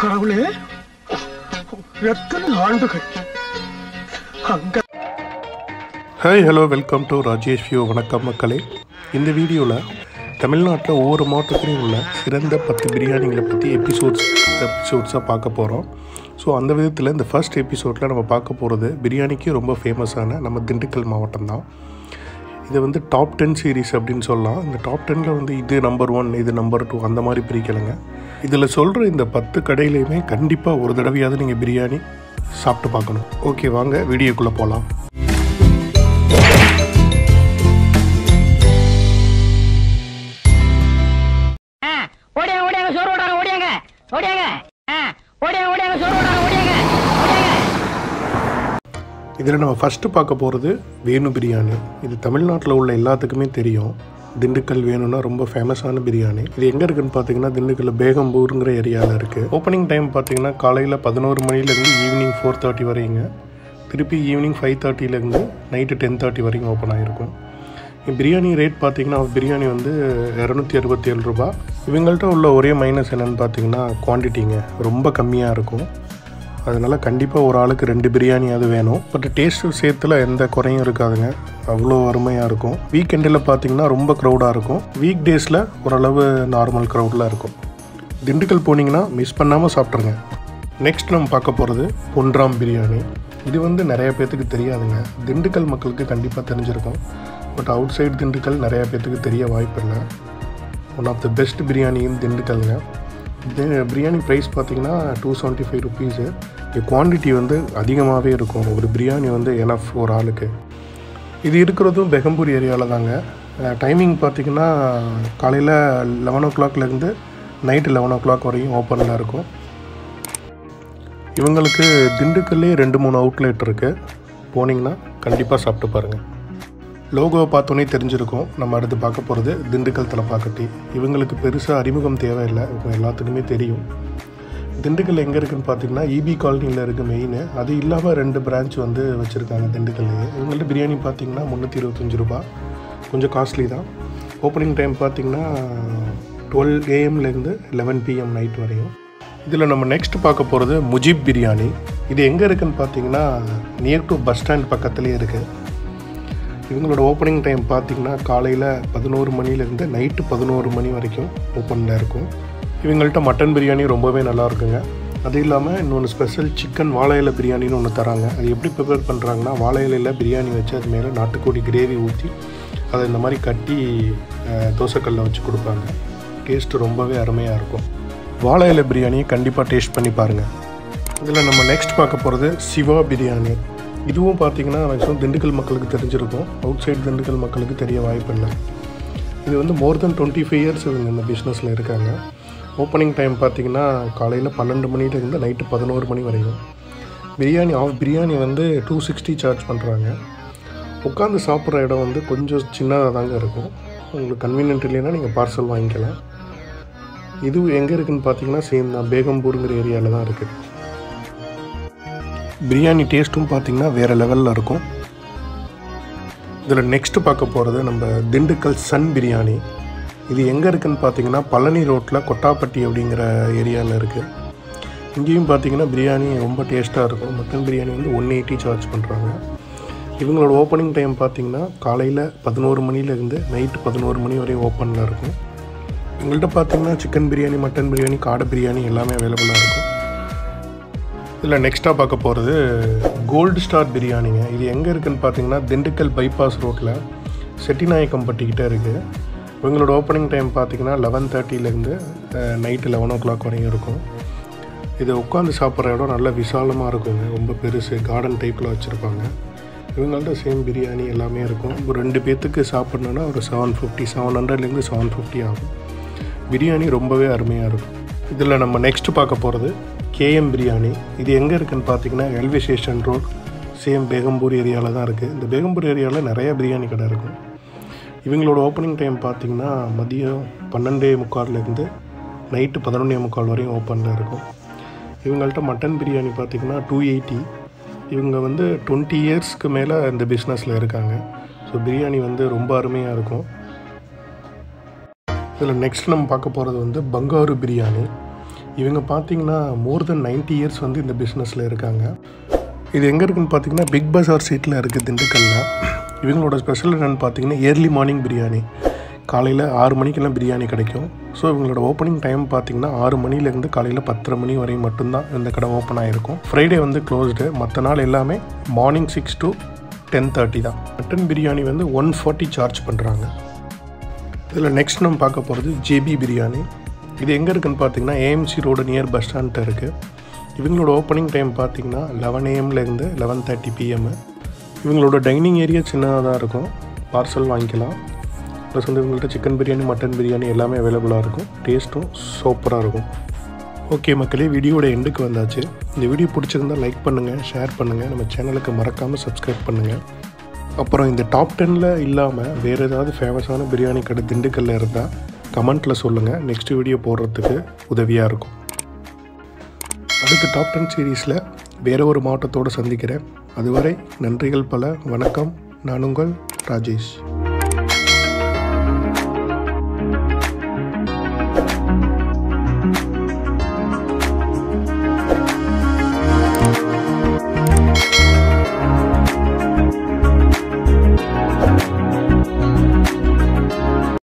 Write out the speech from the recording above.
கடவுளே எத்தனை ஆண்டுகள்? அங்க hi hello welcome to Rajesh view வணக்கம் மக்களே. இந்த வீடியோவில் தமிழ்நாட்டில் ஒவ்வொரு மாவட்டத்திலையும் உள்ள சிறந்த பத்து பிரியாணிகளை பற்றி எபிசோட்ஸ் எபிசோட்ஸாக பார்க்க போகிறோம் ஸோ அந்த விதத்தில் இந்த ஃபர்ஸ்ட் எபிசோடில் நம்ம பார்க்க போகிறது பிரியாணிக்கு ரொம்ப ஃபேமஸான நம்ம திண்டுக்கல் மாவட்டம் தான். இது வந்து டாப் டென் சீரிஸ் அப்படின்னு சொல்லலாம். இந்த டாப் டெனில் வந்து இது நம்பர் ஒன் இது நம்பர் டூ அந்த மாதிரி பிரிக்கலைங்க. இதில் சொல்கிற இந்த பத்து கடையிலையுமே கண்டிப்பாக ஒரு தடவையாவது நீங்கள் பிரியாணி சாப்பிட்டு பார்க்கணும். ஓகே வாங்க வீடியோக்குள்ளே போகலாம் இதில் நம்ம ஃபஸ்ட்டு பார்க்க போகிறது வேணு பிரியாணி. இது தமிழ்நாட்டில் உள்ள எல்லாத்துக்குமே தெரியும். திண்டுக்கல் வேணும்னா ரொம்ப ஃபேமஸான பிரியாணி. இது எங்கே இருக்குன்னு பார்த்தீங்கன்னா திண்டுக்கல்ல பேகம்பூருங்கிற ஏரியாவில் இருக்குது ஓப்பனிங் டைம் பார்த்தீங்கன்னா காலையில் பதினோரு மணிலேருந்து ஈவினிங் ஃபோர் தேர்ட்டி வரைங்க திருப்பி ஈவினிங் ஃபைவ் தேர்ட்டிலேருந்து நைட்டு டென் தேர்ட்டி வரைக்கும் ஓப்பன் ஆகிருக்கும் பிரியாணி ரேட் பார்த்தீங்கன்னா பிரியாணி வந்து இரநூத்தி அறுபத்தி ஏழு ரூபா இவங்கள்ட்ட உள்ள ஒரே மைனஸ் என்னென்னு பார்த்தீங்கன்னா குவான்டிட்டிங்க ரொம்ப கம்மியாக இருக்கும். அதனால் கண்டிப்பாக ஒரு ஆளுக்கு ரெண்டு பிரியாணியாவது வேணும். பட் டேஸ்ட் விஷயத்தில் எந்த குறையும் இருக்காதுங்க. அவ்வளோ அருமையாக இருக்கும். வீக்கெண்டில் பார்த்தீங்கன்னா ரொம்ப க்ரௌடாக இருக்கும். வீக் டேஸில் ஓரளவு நார்மல் க்ரௌடில் இருக்கும். திண்டுக்கல் போனீங்கன்னா மிஸ் பண்ணாமல் சாப்பிட்ருங்க நெக்ஸ்ட் நம்ம பார்க்க போகிறது பொன்றாம் பிரியாணி. இது வந்து நிறைய பேர்த்துக்கு தெரியாதுங்க. திண்டுக்கல் மக்களுக்கு கண்டிப்பாக தெரிஞ்சிருக்கும். பட் அவுட் சைடு திண்டுக்கல் நிறையா பேர்த்துக்கு தெரிய வாய்ப்பில்லை ஒன் ஆஃப் த பெஸ்ட் பிரியாணியும் திண்டுக்கல்ங்க. இது பிரியாணி ப்ரைஸ் பார்த்தீங்கன்னா two seventy five rupees quantity வந்து அதிகமாகவே இருக்கும். ஒரு பிரியாணி வந்து எனஃப் ஒரு ஆளுக்கு. இது இருக்கிறதும் பெகம்பூர் ஏரியாவில் தாங்க. டைமிங் பார்த்தீங்கன்னா காலையில் லெவன் ஓ கிளாக்லேருந்து நைட்டு லெவன் ஓ கிளாக் வரையும் ஓப்பனில் இருக்கும். இவங்களுக்கு திண்டுக்கல்லே ரெண்டு மூணு அவுட்லெட் இருக்குது போனீங்கன்னா கண்டிப்பாக சாப்பிட்டு பாருங்கள் லோகோவை பார்த்தோன்னே தெரிஞ்சிருக்கும். நம்ம அடுத்து பார்க்க போகிறது திண்டுக்கல் தலப்பாக்கட்டி. இவங்களுக்கு பெருசாக அறிமுகம் தேவையில்லை. இவங்க எல்லாத்துக்குமே தெரியும். திண்டுக்கல் எங்கே இருக்குன்னு பார்த்தீங்கன்னா இபி காலனியில் இருக்குது மெயின் அது இல்லாமல் ரெண்டு பிரான்ச் வந்து வச்சுருக்காங்க திண்டுக்கல்லையே. இவங்கள்ட்ட பிரியாணி பார்த்தீங்கன்னா முந்நூற்றி இருபத்தஞ்சி ரூபா கொஞ்சம் காஸ்ட்லி தான். ஓப்பனிங் டைம் பார்த்தீங்கன்னா டுவெல் ஏஎம்லேருந்து லெவன் பிஎம் நைட் வரையும். இதில் நம்ம நெக்ஸ்ட் பார்க்க போகிறது முஜிப் பிரியாணி. இது எங்கே இருக்குன்னு பார்த்தீங்கன்னா நியர் டு பஸ் ஸ்டாண்ட் பக்கத்துலேயே இருக்குது இவங்களோட ஓப்பனிங் டைம் பார்த்திங்கன்னா காலையில் பதினோரு மணிலேருந்து நைட்டு பதினோரு மணி வரைக்கும் ஓப்பனில் இருக்கும். இவங்கள்ட்ட மட்டன் பிரியாணி ரொம்பவே நல்லா இருக்குங்க. அது இல்லாமல் இன்னொன்று ஸ்பெஷல் சிக்கன் வாழை பிரியாணின்னு ஒன்று தராங்க. அது எப்படி ப்ரிப்பேர் பண்ணுறாங்கன்னா வாழையிலையில் பிரியாணி வச்சு அது மேலே நாட்டுக்கோடி கிரேவி ஊற்றி அதை இந்த மாதிரி கட்டி தோசைக்கல்லில் வச்சு கொடுப்பாங்க. டேஸ்ட்டு ரொம்பவே அருமையாக இருக்கும். வாழை இலை பிரியாணியை கண்டிப்பாக டேஸ்ட் பண்ணி பாருங்கள் இதில் நம்ம நெக்ஸ்ட் பார்க்க போகிறது சிவா பிரியாணி. இதுவும் பார்த்தீங்கன்னா மேக்ஸிமம் திண்டுக்கல் மக்களுக்கு தெரிஞ்சிருக்கும். அவுட் சைட் திண்டுக்கல் மக்களுக்கு தெரிய வாய்ப்பில்லை இது வந்து more than twenty five years இவங்க இந்த பிஸ்னஸில் இருக்காங்க. ஓப்பனிங் டைம் பார்த்தீங்கன்னா காலையில் பன்னெண்டு மணிலேருந்து நைட்டு பதினோரு மணி வரைக்கும் பிரியாணி ஆஃப் பிரியாணி வந்து டூ சிக்ஸ்டி சார்ஜ் பண்ணுறாங்க உட்காந்து சாப்பிட்ற இடம் வந்து கொஞ்சம் சின்னதாக தாங்க இருக்கும். உங்களுக்கு கன்வீனியன்ட் இல்லைன்னா நீங்கள் பார்சல் வாங்கிக்கலாம். இது எங்கே இருக்குதுன்னு பார்த்தீங்கன்னா சேம் தான். பேகம்பூருங்கிற ஏரியாவில் தான் இருக்குது பிரியாணி டேஸ்ட்டும் பார்த்தீங்கன்னா வேறு லெவலில் இருக்கும். இதில் நெக்ஸ்ட்டு பார்க்க போகிறது நம்ம திண்டுக்கல் சன் பிரியாணி. இது எங்கே இருக்குதுன்னு பார்த்தீங்கன்னா பழனி ரோட்டில் கொட்டாப்பட்டி அப்படிங்கிற ஏரியாவில் இருக்குது இங்கேயும் பார்த்தீங்கன்னா பிரியாணி ரொம்ப டேஸ்ட்டாக இருக்கும். மட்டன் பிரியாணி வந்து ஒன் எயிட்டி சார்ஜ் பண்ணுறாங்க இவங்களோட ஓப்பனிங் டைம் பார்த்தீங்கன்னா காலையில் பதினோரு மணிலேருந்து நைட்டு பதினோரு மணி வரையும் ஓப்பனில் இருக்கும். எங்கள்கிட்ட பார்த்தீங்கன்னா சிக்கன் பிரியாணி மட்டன் பிரியாணி காடை பிரியாணி எல்லாமே அவைலபிளாக இருக்கும். இதில் நெக்ஸ்ட்டாக பார்க்க போகிறது கோல்டு ஸ்டார் பிரியாணிங்க இது எங்கே இருக்குதுன்னு பார்த்தீங்கன்னா திண்டுக்கல் பைபாஸ் ரோட்டில் செட்டிநாயக்கம்பட்டிக்கிட்டே இருக்குது இவங்களோட ஓப்பனிங் டைம் பார்த்தீங்கன்னா லெவன் தேர்ட்டிலேருந்து நைட்டு லெவன் ஓ கிளாக் வரையும் இருக்கும். இது உட்காந்து சாப்பிட்ற இடம் நல்ல விசாலமாக இருக்குங்க. ரொம்ப பெருசு கார்டன் டைப்பில் வச்சுருப்பாங்க. இவங்கள்ட்ட சேம் பிரியாணி எல்லாமே இருக்கும். ஒரு ரெண்டு பேர்த்துக்கு சாப்பிட்ணுன்னா ஒரு செவன் ஃபிஃப்டி செவன் ஹண்ட்ரட்லேருந்து செவன் ஃபிஃப்டி ஆகும். பிரியாணி ரொம்பவே அருமையாக இருக்கும். இதில் நம்ம நெக்ஸ்ட் பார்க்க போகிறது கேஎம் பிரியாணி. இது எங்கே இருக்குன்னு பார்த்தீங்கன்னா railway station road same Begampur ஏரியாவில் தான் இருக்குது. இந்த பேகம்பூர் ஏரியாவில் நிறைய பிரியாணி கடை இருக்கும். இவங்களோட ஓப்பனிங் டைம் பார்த்திங்கன்னா மதியம் பன்னெண்டே முக்கால்லேருந்து நைட்டு பதினொன்னே முக்கால் வரையும் ஓப்பனில் இருக்கும். இவங்கள்ட்ட மட்டன் பிரியாணி பார்த்தீங்கன்னா டூ எயிட்டி இவங்க வந்து டுவெண்ட்டி இயர்ஸ்க்கு மேலே இந்த பிஸ்னஸில் இருக்காங்க. ஸோ பிரியாணி வந்து ரொம்ப அருமையாக இருக்கும். இதில் நெக்ஸ்ட் நம்ம பார்க்க போகிறது வந்து பங்காரு பிரியாணி. இவங்க பார்த்தீங்கன்னா மோர் தென் 90 இயர்ஸ் வந்து இந்த பிஸ்னஸில் இருக்காங்க. இது எங்கே இருக்குதுன்னு பார்த்தீங்கன்னா பிக் பஸார் சீட்டில் இருக்குது திண்டுக்கல்ல. இவங்களோட ஸ்பெஷல் என்னென்னு பார்த்தீங்கன்னா ஏர்லி மார்னிங் பிரியாணி. காலையில் ஆறு மணிக்கெல்லாம் பிரியாணி கிடைக்கும். ஸோ இவங்களோட ஓப்பனிங் டைம் பார்த்தீங்கன்னா ஆறு மணிலேருந்து காலையில் பத்தரை மணி வரையும் மட்டும்தான் இந்த கடை ஓப்பன் ஆகிருக்கும் ஃப்ரைடே வந்து க்ளோஸ்டு மற்ற நாள் எல்லாமே morning six to ten thirty தான். மட்டன் பிரியாணி வந்து ஒன் ஃபார்ட்டி சார்ஜ் பண்ணுறாங்க இதில் நெக்ஸ்ட் நம்ம பார்க்க போகிறது ஜேபி பிரியாணி இது எங்கே இருக்குன்னு பார்த்தீங்கன்னா ஏஎம்சி ரோடு நியர் பஸ் ஸ்டாண்ட்கிட்ட இருக்குது இவங்களோட ஓப்பனிங் டைம் பார்த்தீங்கன்னா லெவன் ஏஎம்லேருந்து லெவன் தேர்ட்டி பிஎம் இவங்களோட டைனிங் ஏரியா சின்னதாக தான் இருக்கும். பார்சல் வாங்கிக்கலாம். ப்ளஸ் வந்து இவங்கள்ட்ட சிக்கன் பிரியாணி மட்டன் பிரியாணி எல்லாமே அவைலபிளாக இருக்கும். டேஸ்ட்டும் சூப்பராக இருக்கும். ஓகே மக்களே வீடியோட எண்டுக்கு வந்தாச்சு. இந்த வீடியோ பிடிச்சிருந்தா லைக் பண்ணுங்கள் ஷேர் பண்ணுங்கள் நம்ம சேனலுக்கு மறக்காமல் சப்ஸ்கிரைப் பண்ணுங்கள் அப்புறம் இந்த டாப் டெனில் இல்லாமல் வேறு ஏதாவது ஃபேமஸான பிரியாணி கடை திண்டுக்கல்ல இருந்தால் கமெண்ட்டில் சொல்லுங்கள் நெக்ஸ்ட் வீடியோ போடுறதுக்கு உதவியாக இருக்கும். அடுத்த டாப் டென் சீரீஸில் வேற ஒரு மாவட்டத்தோடு சந்திக்கிறேன். அதுவரை நன்றிகள் பல. வணக்கம். நான் உங்கள் ராஜேஷ்.